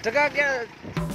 这个给叫